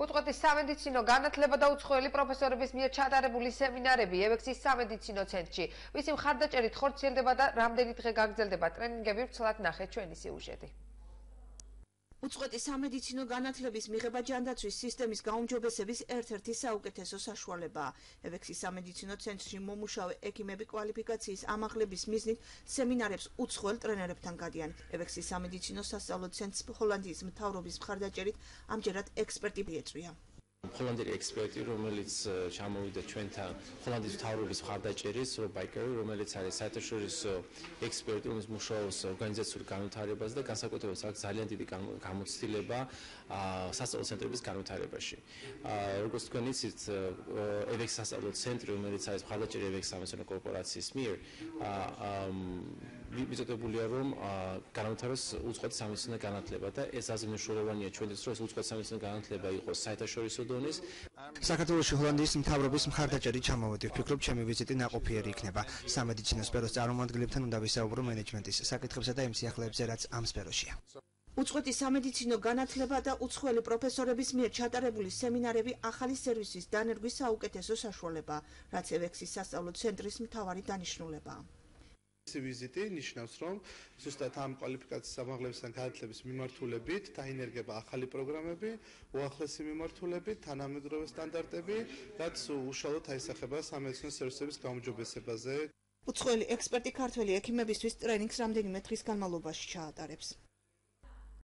უწყვეტი სამედიცინო განათლება და უცხოელი პროფესორების მიერ ჩატარებული სემინარები ევექსის სამედიცინო ცენტრში. ვისი მხარდაჭერით ხორციელდება და რამდენი დღე გაგრძელდება ტრენინგები, ვცლად ნახეთ ჩვენი სიუჟეტი. უწყვეტი სამედიცინო განათლების მიღება ჯანდაცვის სისტემის გაუმჯობესების ერთ-ერთი საუკეთესო საშუალებაა. ევექსის სამედიცინო ცენტრში მომუშავე ექიმები კვალიფიკაციის ამაღლების მიზნით სემინარებს უცხოელ ტრენერებთან გადიან. ევექსის სამედიცინო სასწავლო ცენტრს ჰოლანდიის მთავრობის მხარდაჭერით ამჯერად ექსპერტი მიეწვია. ჰოლანდიელი ექსპერტი, რომელიც ჩამოვიდა ჩვენთან ჰოლანდიის მთავრობის მხარდაჭერის რობაიკერი, რომელიც არის საერთაშორისო ექსპერტი, რომელიც მუშაობს ორგანიზაციურ განვითარებაზე და განსაკუთრებით აქვს ძალიან დიდი გამოცდილება სასწავლო ცენტრების განვითარებაში. როგორც თქვენ იცით, ევექს სასწავლო ცენტრი, რომელიც არის მხარდაჭერი ევექს სამეცნიერო კორპორაციის მიერ, მიწოდებულია რომ განვითაროს უცხოეთის სამეცნიერო განათლება და ეს აზრმშოროვანია ჩვენთვის, რომ უცხოეთის სამეცნიერო განათლება იყოს საერთაშორისო დონის. საქართველოს ჰოლანდიის მთავრობის მხარდაჭერი ჩამოვედი. ვფიქრობ, ჩემი ვიზიტი ნაყოფიერი იქნება. სამედიცინო სფეროს წარმომადგენლებთან უნდა ვისაუბრო მენეჯმენტის საკითხებზე და იმ სიახლეებზე, რაც ამ სფეროშია. უცხოეთის სამედიცინო განათლება და უცხოელი პროფესორების მიერ ჩატარებული სემინარები ახალი სერვისის დანერგვის საუკეთესო საშუალებაა, რაც ევექსის სასწავლო ცენტრის მთავარი დანიშნულებაა. ეს ვიზიტი ნიშნავს, რომ ზუსტად ამ კვალიფიკაციის ამაღლებისა განათლების მიმართულებით დაინერგება ახალი პროგრამები, უახლესი მიმართულებით, თანამედროვე სტანდარტები, რაც უშუალოდ აისახება სამედიცინო სერვისების გაუმჯობესებაზე. უცხოელი ექსპერტი ქართველი ექიმებისთვის ტრენინგს რამდენიმე დღის განმავლობაში ჩაატარებს.